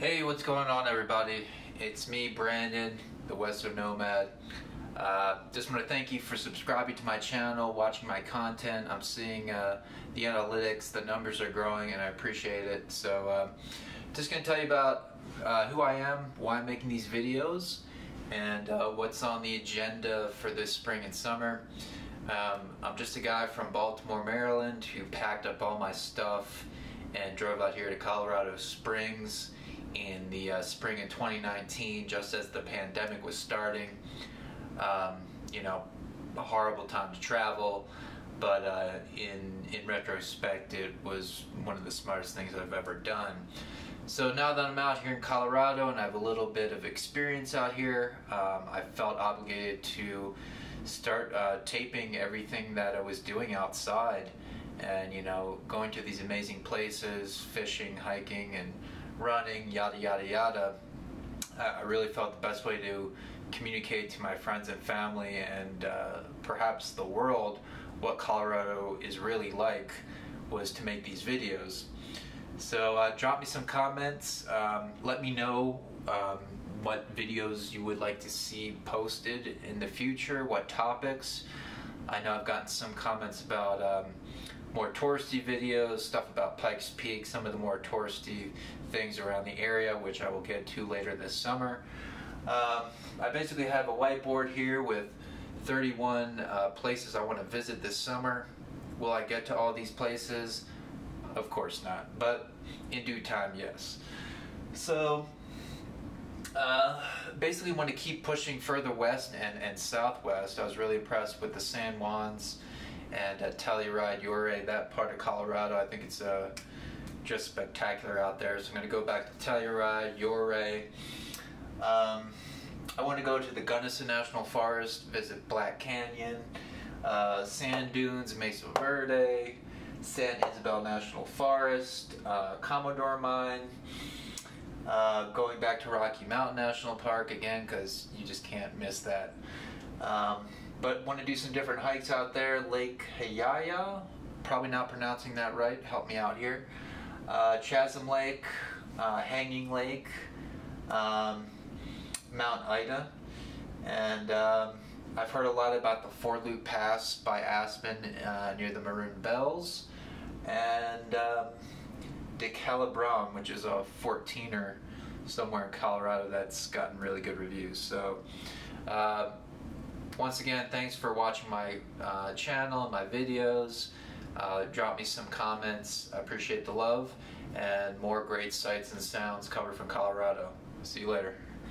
Hey, what's going on, everybody? It's me, Brandon, the Western Nomad. Uh, just want to thank you for subscribing to my channel, watching my content. I'm seeing uh, the analytics, the numbers are growing, and I appreciate it. So, uh, just going to tell you about uh, who I am, why I'm making these videos, and uh, what's on the agenda for this spring and summer. Um, I'm just a guy from Baltimore, Maryland, who packed up all my stuff and drove out here to Colorado Springs in the uh, spring of 2019, just as the pandemic was starting. Um, you know, a horrible time to travel, but uh, in in retrospect, it was one of the smartest things I've ever done. So now that I'm out here in Colorado and I have a little bit of experience out here, um, I felt obligated to start uh, taping everything that I was doing outside and you know going to these amazing places fishing hiking and running yada yada yada i really felt the best way to communicate to my friends and family and uh, perhaps the world what colorado is really like was to make these videos. So uh, drop me some comments um, let me know um, what videos you would like to see posted in the future what topics. I know I've gotten some comments about um, more touristy videos, stuff about Pikes Peak, some of the more touristy things around the area, which I will get to later this summer. Um, I basically have a whiteboard here with 31 uh, places I want to visit this summer. Will I get to all these places? Of course not, but in due time, yes. So, uh, basically want to keep pushing further west and, and southwest. I was really impressed with the San Juans and uh, Telluride, Ouray, that part of Colorado. I think it's uh, just spectacular out there. So I'm going to go back to Telluride, Ouray. Um, I want to go to the Gunnison National Forest, visit Black Canyon, uh, sand dunes, Mesa Verde, San Isabel National Forest, uh, Commodore Mine. Uh, going back to Rocky Mountain National Park again because you just can't miss that. Um, but want to do some different hikes out there. Lake Haiyaha, probably not pronouncing that right. Help me out here. Uh, Chasm Lake, uh, Hanging Lake, um, Mount Ida, and um, I've heard a lot about the Four Loop Pass by Aspen uh, near the Maroon Bells, and um, Decalibron, which is a 14er somewhere in Colorado that's gotten really good reviews. So. Uh, once again, thanks for watching my uh, channel and my videos. Uh, drop me some comments. I appreciate the love and more great sights and sounds covered from Colorado. See you later.